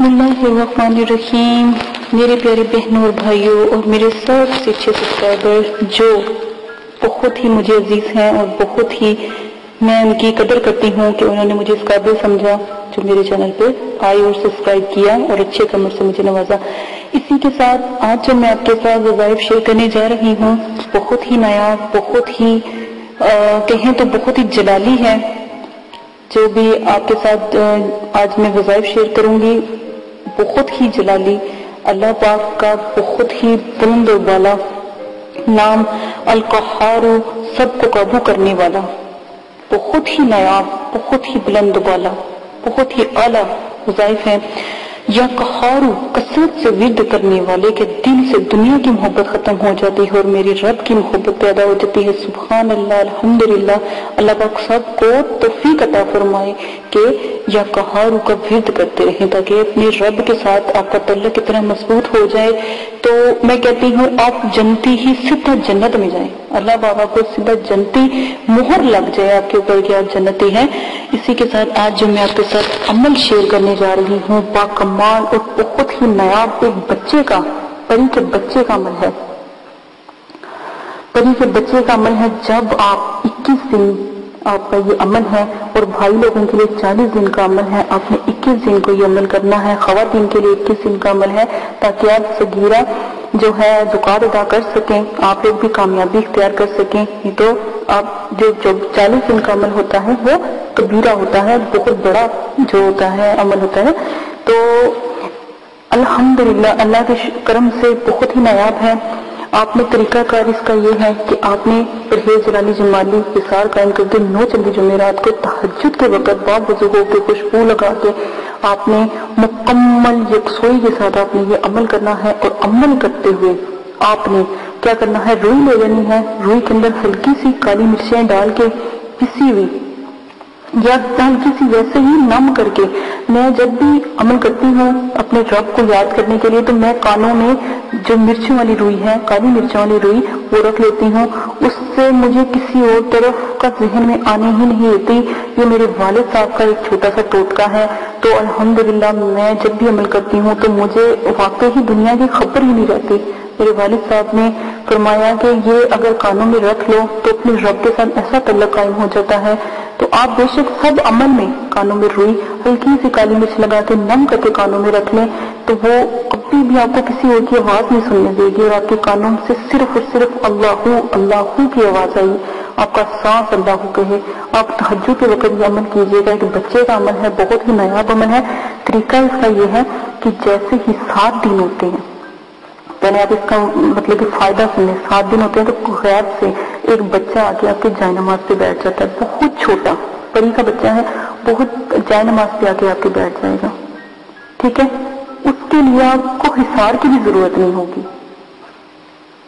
بسم اللہ الرحمن الرحیم۔ میرے پیارے بہنوں اور بھائیوں اور میرے سب سے اچھے سبسکرائبر جو بہت ہی مجھے عزیز ہیں اور بہت ہی میں ان کی قدر کرتی ہوں کہ انہوں نے مجھے اس قابل سمجھا جو میرے چینل پہ آئی اور سبسکرائب کیا اور اچھے کمر سے مجھے نوازا۔ اسی کے ساتھ آج جو میں آپ کے ساتھ وظائف شیئر کرنے جا رہی ہوں، بہت ہی نیا بہت ہی کہیں تو بہت ہی جلالی ہے۔ جو بھی آپ کے ساتھ آج میں وظائف شیئر کروں گی بہت ہی جلالی۔ اللہ پاک کا بہت ہی بلند و بالا نام القحار سب کو قابو کرنے والا۔ بہت ہی نایاب، بہت ہی بلند و بالا، بہت ہی اعلیٰ وظائف ہیں۔ یا کہارو کثرت سے ورد کرنے والے کے دل سے دنیا کی محبت ختم ہو جاتی ہے اور میری رب کی محبت پیدا ہو جاتی ہے۔ سبحان اللہ الحمدللہ۔ اللہ پاک سب کو توفیق عطا فرمائے کہ یا کہارو کا ورد کرتے رہیں تاکہ اپنے رب کے ساتھ آپ کا تعلق اتنا مضبوط ہو جائے۔ تو میں کہتی ہوں، آپ جنتی ہی سیدھا جنت میں جائیں۔ اللہ بابا کو سیدھا جنتی مہر لگ جائے، آپ کے اوپر کہ آپ جنتی ہیں اسی کے ساتھ آج جو میں آپ کے ساتھ عمل شیئر کرنے جا رہی ہوں پاکم اور بہت ہی نایاب ایک بچے کا پری کے بچے کا عمل ہے۔ پری کے بچے کا عمل ہے جب آپ اکیس دن آپ کا یہ عمل ہے اور بھائی لوگوں کے لیے چالیس دن کا عمل ہے۔ آپ نے اکیس دن کو یہ عمل کرنا ہے۔ خواتین کے لیے اکیس دن کا عمل ہے تاکہ آپ سگیرہ جو ہے زکات ادا کر سکیں، آپ لوگ بھی کامیابی اختیار کر سکیں۔ تو آپ جو جو چالیس دن کا عمل ہوتا ہے، وہ کبیرہ ہوتا ہے، بہت بڑا جو ہوتا ہے عمل ہوتا ہے۔ تو الحمدللہ، اللہ کے کرم سے بہت ہی نایاب ہے۔ آپ نے طریقہ کار اس کا یہ ہے کہ آپ نے پرہیز جلالی جمالی حصار قائم کر کے نو چندی جمعرات کو تحجد کے وقت باب وضو ہو کے خوشبو لگا کے آپ نے مکمل یکسوئی کے ساتھ آپ نے یہ عمل کرنا ہے اور عمل کرتے ہوئے آپ نے کیا کرنا ہے؟ روئی لے جانی ہے۔ روئی کے اندر ہلکی سی کالی مرچیں ڈال کے پسی ہوئی یا ہلکی سی ویسے ہی نم کر کے میں جب بھی عمل کرتی ہوں اپنے رب کو یاد کرنے کے لیے تو میں کانوں میں جو مرچوں والی روئی ہے، کالی مرچوں والی روئی، وہ رکھ لیتی ہوں۔ اس سے مجھے کسی اور طرف کا ذہن میں آنے ہی نہیں ہوتی۔ یہ میرے والد صاحب کا ایک چھوٹا سا ٹوٹکا ہے۔ تو الحمدللہ میں جب بھی عمل کرتی ہوں تو مجھے واقعی دنیا کی خبر ہی نہیں رہتی۔ میرے والد صاحب نے فرمایا کہ یہ اگر کانوں میں رکھ لو تو اپنے رب کے ساتھ ایسا تعلق قائم ہو جاتا ہے تو آپ بے شک سب عمل میں کانوں میں روئی، ہلکی سی کالی مرچ لگا کے نم کر کے کانوں میں رکھ لیں، تو وہ کبھی بھی آپ کو کسی اور کی آواز نہیں سننے دے گی اور آپ کے کانوں سے صرف اور صرف اللہ اللہ کی آواز آئی۔ آپ کا سانس اللہ کہے۔ آپ تحجو کے وقت یہ عمل کیجیے گا۔ ایک بچے کا عمل ہے، بہت ہی نایاب عمل ہے۔ طریقہ اس کا یہ ہے کہ جیسے ہی سات دن ہوتے ہیں پہلے آپ اس کا مطلب کہ فائدہ سنیں، سات دن ہوتے ہیں تو غیر سے ایک بچہ آ کے آپ کے جائے نماز پہ بیٹھ جاتا ہے، بہت چھوٹا پری کا بچہ ہے، بہت جائے نماز پہ آ کے آپ کے بیٹھ جائے گا۔ ٹھیک ہے؟ اس کے لیے آپ کو حسار کی بھی ضرورت نہیں ہوگی۔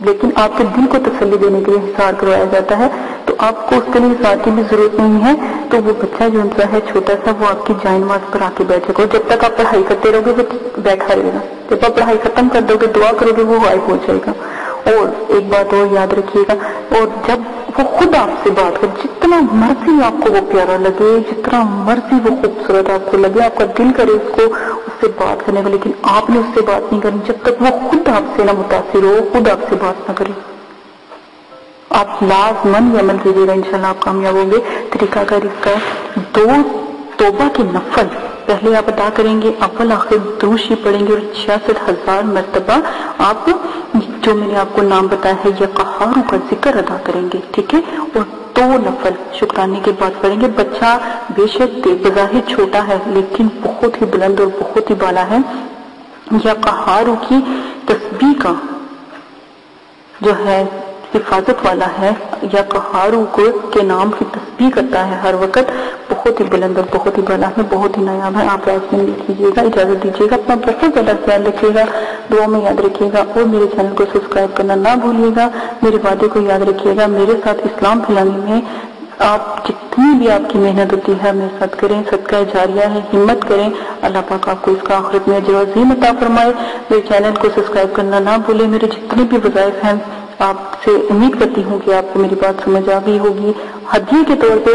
لیکن آپ کے دل کو تسلی دینے کے لیے حسار کروایا جاتا ہے، تو آپ کو اس کے لیے حسار کی بھی ضرورت نہیں ہے۔ تو وہ بچہ جو انسا ہے، چھوٹا سا، وہ آپ کی جائے نماز پر آ کے بیٹھے گا۔ جب تک آپ پڑھائی کرتے رہو گے، وہ بیٹھا رہے گا۔ جب آپ پڑھائی ختم کر دو گے، دعا کرو گے، وہ غائب ہو جائے گا۔ اور ایک بات اور یاد رکھیے گا، اور جب وہ خود آپ سے بات کر، جتنا مرضی آپ کو وہ پیارا لگے، جتنا مرضی وہ خوبصورت آپ کو لگے، آپ کا دل کرے اس کو، اس سے بات کرنے کا لیکن آپ نے اس سے بات نہیں کرنی، جب تک وہ خود آپ سے نہ متاثر ہو، خود آپ سے بات نہ کرے۔ آپ لازمن یہ عمل کیجیے گا، انشاءاللہ آپ کامیاب ہوں گے۔ طریقہ کار اس کا دو توبہ کے نفل۔ پہلے آپ ادا کریں گے اول آخر دروشی پڑھیں گے اور چھیاسٹھ ہزار مرتبہ آپ جو میں نے آپ کو نام بتایا ہے، یہ قہاروں کا ذکر ادا کریں گے، ٹھیک ہے؟ اور دو نفل شکرانے کے بعد پڑھیں گے۔ بچہ بے شک بظاہر چھوٹا ہے، لیکن بہت ہی بلند اور بہت ہی بالا ہے۔ یا قہاروں کی تسبیح کا جو ہے، حفاظت والا ہے، یا کہاروں کو کے نام کی تسبیح بھی کرتا ہے، ہر وقت بہت ہی بلند اور بہت ہی بلا ہے، بہت ہی نیاب ہے۔ آپ رائٹ لازمی لکھیے گا، اجازت دیجیے گا، اپنا بہت زیادہ خیال رکھیے گا، دعا میں یاد رکھیے گا اور میرے چینل کو سبسکرائب کرنا نہ بھولیے گا۔ میرے وعدے کو یاد رکھیے گا۔ میرے ساتھ اسلام پھیلانے میں آپ جتنی بھی آپ کی محنت ہوتی ہے، میرے ساتھ کریں، صدقہ جاریہ ہے، ہمت کریں۔ اللہ پاک آپ کو اس کا آخرت میں جو عظیم عطا فرمائے۔ میرے چینل کو سبسکرائب کرنا نہ بھولے میرے جتنے بھی وظائف ہیں آپ سے امید کرتی ہوں کہ آپ کو میری بات سمجھ آ گئی ہوگی۔ ہدیے کے طور پہ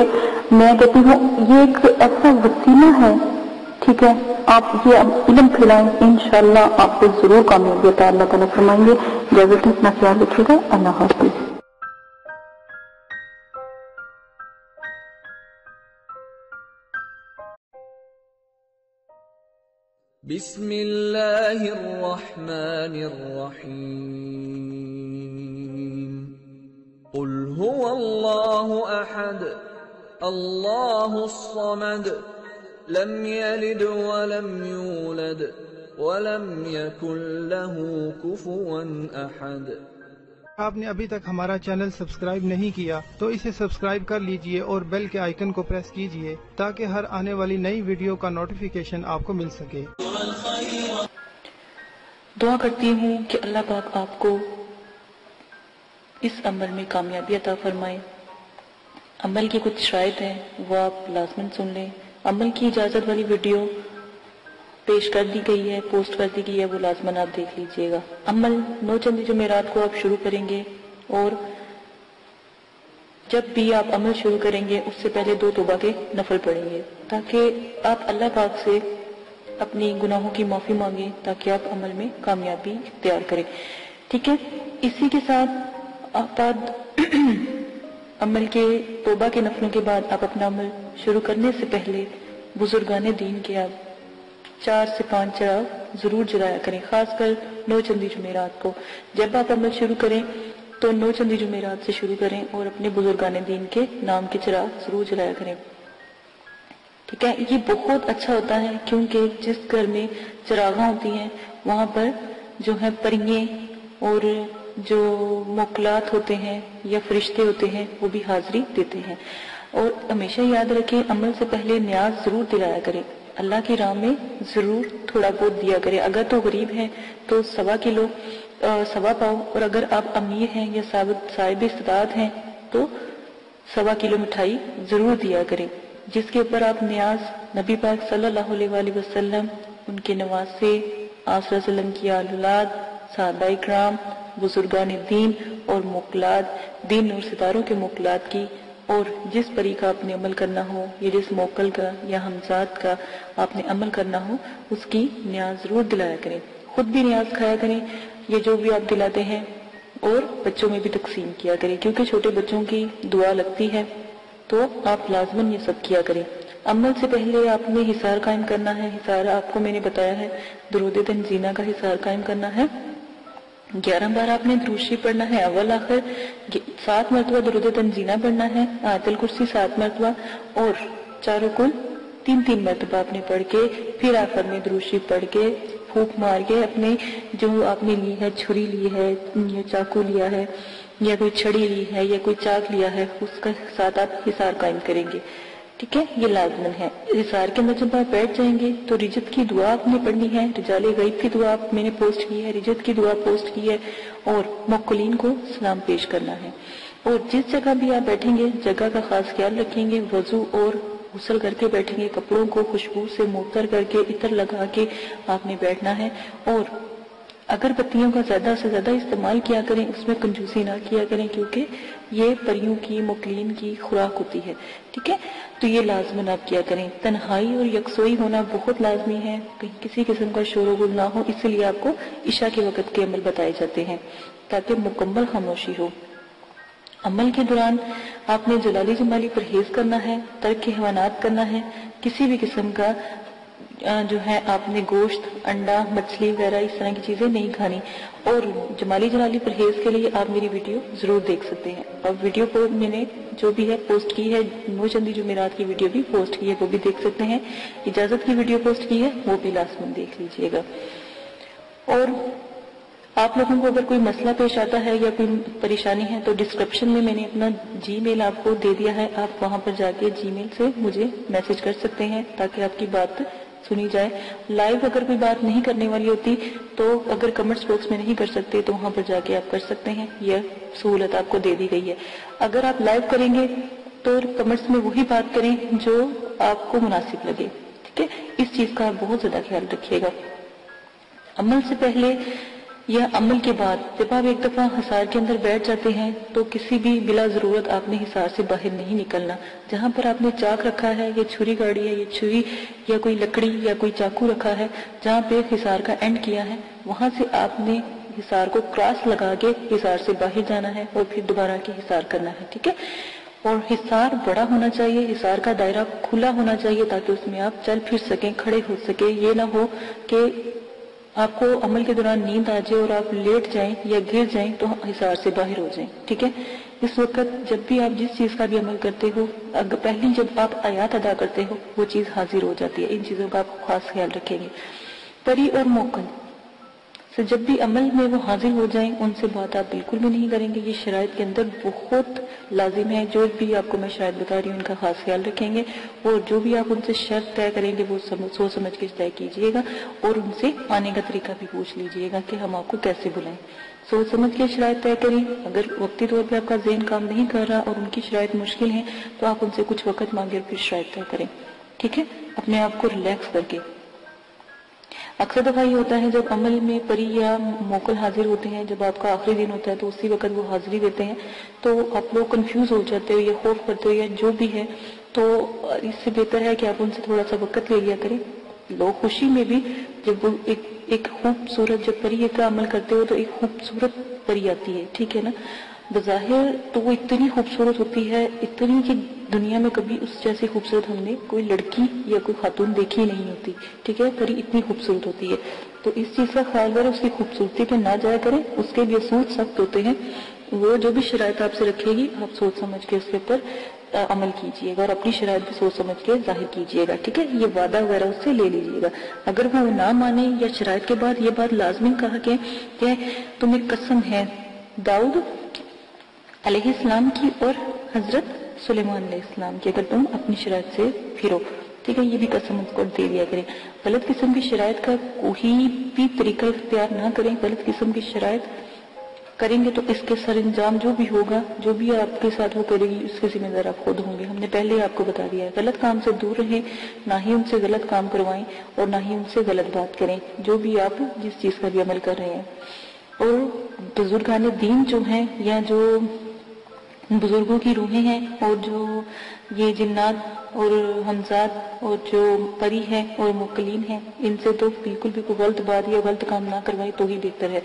میں کہتی ہوں، یہ ایک ایسا وسیلہ ہے، ٹھیک ہے؟ آپ یہ علم پھیلائیں، انشاءاللہ آپ کو ضرور کامیابی عطا اللہ تعالیٰ فرمائیں گے۔ اجازت اپنا خیال رکھیے گا۔ اللہ حافظ۔ بسم الله الرحمن الرحيم قل هو الله احد الله الصمد لم يلد ولم يولد ولم يكن له كفوا احد آپ نے ابھی تک ہمارا چینل سبسکرائب نہیں کیا تو اسے سبسکرائب کر لیجیے اور بیل کے آئیکن کو پریس کیجیے تاکہ ہر آنے والی نئی ویڈیو کا نوٹیفیکیشن آپ کو مل سکے۔ دعا کرتی ہوں کہ اللہ پاک آپ کو اس عمل میں کامیابی عطا فرمائے۔ عمل کی کچھ شرائط ہیں وہ آپ لازمن سن لیں۔ عمل کی اجازت والی ویڈیو پیش کر دی گئی ہے، پوسٹ کر دی گئی ہے، وہ لازمن آپ دیکھ لیجیے گا۔ عمل نو چندی جمعرات کو آپ شروع کریں گے اور جب بھی آپ عمل شروع کریں گے، اس سے پہلے دو توبہ کے نفل پڑھیں گے۔ تاکہ آپ اللہ پاک سے اپنی گناہوں کی معافی مانگیں، تاکہ آپ عمل میں کامیابی اختیار کریں۔ ٹھیک ہے؟ اسی کے ساتھ آپ عمل کے توبہ کے نفلوں کے بعد آپ اپنا عمل شروع کرنے سے پہلے بزرگان دین کے آپ چار سے پانچ چراغ ضرور جلایا کریں، خاص کر نو چندی جمعرات کو۔ جب آپ عمل شروع کریں تو نو چندی جمعرات سے شروع کریں اور اپنے بزرگان دین کے نام کے چراغ ضرور جلایا کریں۔ ٹھیک ہے؟ یہ بہت اچھا ہوتا ہے کیونکہ جس گھر میں چراغاں ہوتی ہیں، وہاں پر جو ہے پریے اور جو موکلات ہوتے ہیں یا فرشتے ہوتے ہیں، وہ بھی حاضری دیتے ہیں۔ اور ہمیشہ یاد رکھیں، عمل سے پہلے نیاز ضرور دلایا کریں۔ اللہ کی راہ میں ضرور تھوڑا بہت دیا کرے اگر تو غریب ہیں، تو سوا کلو سوا پاؤ۔ اور اگر آپ امیر ہیں یا صاحب استداد ہیں، تو سوا کلو مٹھائی ضرور دیا کریں۔ جس کے اوپر آپ نیاز، نبی پاک صلی اللہ علیہ وآلہ وسلم، ان کے نواز سے وسلم کی آلولاد، صحابہ اکرام بزرگان دین اور مقلات دین اور ستاروں کے مقلات کی اور جس پری کا آپ نے عمل کرنا ہو، یا جس موکل کا یا ہمزاد کا آپ نے عمل کرنا ہو، اس کی نیاز ضرور دلایا کریں۔ خود بھی نیاز کھایا کریں یہ جو بھی آپ دلاتے ہیں، اور بچوں میں بھی تقسیم کیا کریں۔ کیونکہ چھوٹے بچوں کی دعا لگتی ہے، تو آپ لازمن یہ سب کیا کریں۔ عمل سے پہلے آپ نے حسار قائم کرنا ہے۔ حسار آپ کو میں نے بتایا ہے، درود تنزینہ کا حسار قائم کرنا ہے۔ گیارہ بار آپ نے دروشی پڑھنا ہے، اول، آخر سات مرتبہ درود تنزینہ پڑھنا ہے، آیت الکرسی سات مرتبہ، اور چاروں کل تین تین مرتبہ آپ نے پڑھ کے، پھر آخر میں دروشی پڑھ کے پھوک مار کے اپنے جو آپ نے لی ہے، چھری لی ہے یا چاقو لیا ہے، یا کوئی چھڑی لی ہے، یا کوئی چاک لیا ہے، اس کا ساتھ آپ حسار قائم کریں گے۔ ٹھیک ہے؟ یہ لازمن ہے۔ رسار کے اندر جب آپ بیٹھ جائیں گے تو رجت کی دعا آپ نے پڑھنی ہے۔ رجال غیب کی دعا میں نے پوسٹ کی ہے۔ رجت کی دعا پوسٹ کی ہے۔ اور مقلین کو سلام پیش کرنا ہے۔ اور جس جگہ بھی آپ بیٹھیں گے، جگہ کا خاص خیال رکھیں گے۔ وضو اور غسل کر کے بیٹھیں گے۔ کپڑوں کو خوشبو سے موتر کر کے اتر لگا کے آپ نے بیٹھنا ہے۔ اور اگر بتیوں کا زیادہ سے زیادہ استعمال کیا کریں، اس میں کنجوسی نہ کیا کریں، کیونکہ یہ پریوں کی، مقلین کی خوراک ہوتی ہے۔ ٹھیک ہے؟ تو یہ لازمن آپ کیا کریں۔ تنہائی اور یکسوئی ہونا بہت لازمی ہے۔ کہیں کسی قسم کا شور و گل نہ ہو، اس لیے آپ کو عشاء کے وقت کے عمل بتائے جاتے ہیں تاکہ مکمل خاموشی ہو۔ عمل کے دوران آپ نے جلالی جمالی پرہیز کرنا ہے، ترک کے حیوانات کرنا ہے، کسی بھی قسم کا جو ہے، آپ نے گوشت، انڈا، مچھلی وغیرہ اس طرح کی چیزیں نہیں کھانی۔ اور جمالی جلالی پرہیز کے لیے آپ میری ویڈیو ضرور دیکھ سکتے ہیں۔ اور ویڈیو کو میں نے جو بھی ہے پوسٹ کی ہے نو چندی جمعرات کی ویڈیو بھی پوسٹ کی ہے، وہ بھی دیکھ سکتے ہیں۔ اجازت کی ویڈیو پوسٹ کی ہے، وہ بھی لاسٹ دیکھ لیجیے گا۔ اور آپ لوگوں کو اگر کوئی مسئلہ پیش آتا ہے یا کوئی پریشانی ہے، تو ڈسکرپشن میں میں نے اپنا جی میل آپ کو دے دیا ہے۔ آپ وہاں پر جا کے جی میل سے مجھے میسج کر سکتے ہیں تاکہ آپ کی بات سنی جائے۔ لائیو اگر کوئی بات نہیں کرنے والی ہوتی تو اگر کمنٹس باکس میں نہیں کر سکتے تو وہاں پر جا کے آپ کر سکتے ہیں۔ یہ سہولت آپ کو دے دی گئی ہے۔ اگر آپ لائیو کریں گے تو کمنٹس میں وہی بات کریں جو آپ کو مناسب لگے۔ ٹھیک ہے؟ اس چیز کا آپ بہت زیادہ خیال رکھیے گا۔ عمل سے پہلے یا عمل کے بعد جب آپ ایک دفعہ حسار کے اندر بیٹھ جاتے ہیں تو کسی بھی بلا ضرورت آپ نے حسار سے باہر نہیں نکلنا۔ جہاں پر آپ نے چاک رکھا ہے، یا چھری گاڑی ہے، یا چھری یا کوئی لکڑی یا کوئی چاقو رکھا ہے، جہاں پہ حسار کا اینڈ کیا ہے، وہاں سے آپ نے حسار کو کراس لگا کے حسار سے باہر جانا ہے اور پھر دوبارہ کے حسار کرنا ہے، ٹھیک ہے؟ اور حسار بڑا ہونا چاہیے حسار کا دائرہ کھلا ہونا چاہیے تاکہ اس میں آپ چل پھر سکیں، کھڑے ہو سکیں۔ یہ نہ ہو کہ آپ کو عمل کے دوران نیند آ جائے اور آپ لیٹ جائیں یا گر جائیں تو حسار سے باہر ہو جائیں، ٹھیک ہے؟ اس وقت جب بھی آپ جس چیز کا بھی عمل کرتے ہو پہلی جب آپ آیات ادا کرتے ہو، وہ چیز حاضر ہو جاتی ہے۔ ان چیزوں کا آپ خاص خیال رکھیں گے۔ پری اور موکن سے جب بھی عمل میں وہ حاضر ہو جائیں، ان سے بات آپ بالکل بھی نہیں کریں گے۔ یہ شرائط کے اندر بہت لازم ہے۔ جو بھی آپ کو میں شاید بتا رہی ہوں، ان کا خاص خیال رکھیں گے۔ اور جو بھی آپ ان سے شرط طے کریں گے، وہ سوچ سمجھ کے طے کیجیے گا اور ان سے آنے کا طریقہ بھی پوچھ لیجیے گا کہ ہم آپ کو کیسے بلائیں۔ سوچ سمجھ کے شرائط طے کریں۔ اگر وقتی طور پہ آپ کا ذہن کام نہیں کر رہا اور ان کی شرائط مشکل ہیں، تو آپ ان سے کچھ وقت مانگے اور پھر شرائط طے کریں۔ ٹھیک ہے؟ اپنے آپ کو ریلیکس کر کے۔ اکثر دفعہ یہ ہوتا ہے جب عمل میں پری یا موکل حاضر ہوتے ہیں، جب آپ کا آخری دن ہوتا ہے تو اسی وقت وہ حاضری دیتے ہیں، تو آپ لوگ کنفیوز ہو جاتے ہو یا خوف کرتے ہو یا جو بھی ہے، تو اس سے بہتر ہے کہ آپ ان سے تھوڑا سا وقت لے لیا کریں۔ لوگ خوشی میں بھی جب وہ ایک ایک خوبصورت جب پری کا عمل کرتے ہو تو ایک خوبصورت پری آتی ہے، ٹھیک ہے نا؟ بظاہر تو وہ اتنی خوبصورت ہوتی ہے، اتنی کہ دنیا میں کبھی اس جیسی خوبصورت ہم نے کوئی لڑکی یا کوئی خاتون دیکھی نہیں ہوتی، ٹھیک ہے؟ پری اتنی خوبصورت ہوتی ہے۔ تو اس چیز کا خیال کریں اس کی خوبصورتی پہ نہ جایا کریں۔ اس کے بھی اصول سخت ہوتے ہیں۔ وہ جو بھی شرائط آپ سے رکھے گی، آپ سوچ سمجھ کے اس کے اوپر عمل کیجیے گا۔ اور اپنی شرائط بھی سوچ سمجھ کے ظاہر کیجیے گا، ٹھیک ہے؟ یہ وعدہ وغیرہ اس سے لے لیجیے گا۔ اگر وہ نہ مانے یا شرائط کے بعد یہ بات لازمی کہا کہ تمہیں قسم ہے، داؤد علیہ السلام کی اور حضرت سلیمان علیہ السلام کی اگر تم اپنی شرائط سے پھرو۔ ٹھیک ہے، یہ بھی قسم اس کو دے دیا کریں۔ غلط قسم کی شرائط کا کوئی بھی طریقہ اختیار نہ کریں، غلط قسم کی شرائط کریں گے تو اس کے سر انجام جو بھی ہوگا، جو بھی آپ کے ساتھ وہ کرے گی، اس کے ذمہ دار آپ خود ہوں گے۔ ہم نے پہلے آپ کو بتا دیا ہے، غلط کام سے دور رہیں، نہ ہی ان سے غلط کام کروائیں اور نہ ہی ان سے غلط بات کریں۔ جو بھی آپ جس چیز کا بھی عمل کر رہے ہیں۔ اور بزرگان دین جو ہیں یا جو بزرگوں کی روحیں ہیں اور جو یہ جنات اور ہمزاد اور جو پری ہیں اور مکلین ہیں، ان سے تو بالکل بھی کوئی غلط بات یا غلط کام نہ کروائے تو ہی بہتر ہے۔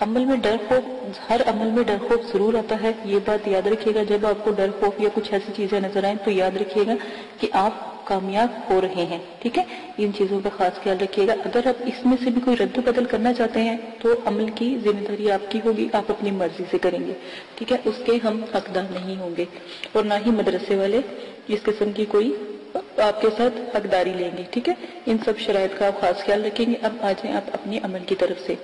عمل میں ڈر خوف، ہر عمل میں ڈر خوف ضرور آتا ہے۔ یہ بات یاد رکھیے گا، جب آپ کو ڈر خوف یا کچھ ایسی چیزیں نظر آئیں تو یاد رکھیے گا کہ آپ کامیاب ہو رہے ہیں، ٹھیک ہے؟ ان چیزوں کا خاص خیال رکھیے گا۔ اگر آپ اس میں سے بھی کوئی رد و بدل کرنا چاہتے ہیں، تو عمل کی ذمہ داری آپ کی ہوگی، آپ اپنی مرضی سے کریں گے، ٹھیک ہے؟ اس کے ہم حقدار نہیں ہوں گے۔ اور نہ ہی مدرسے والے اس قسم کی کوئی آپ کے ساتھ حقداری لیں گے، ٹھیک ہے؟ ان سب شرائط کا آپ خاص خیال رکھیں گے۔ اب آ جائیں آپ اپنی عمل کی طرف سے۔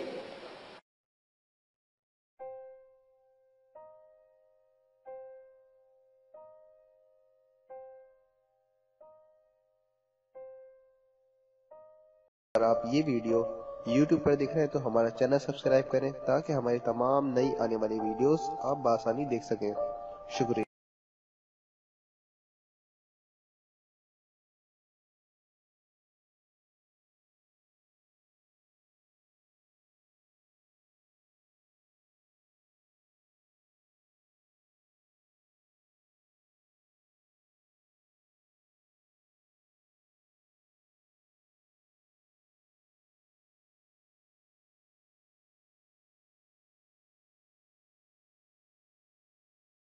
یہ ویڈیو یوٹیوب پر دیکھ رہے ہیں تو ہمارا چینل سبسکرائب کریں تاکہ ہماری تمام نئی آنے والی ویڈیوز آپ بآسانی دیکھ سکیں۔ شکریہ۔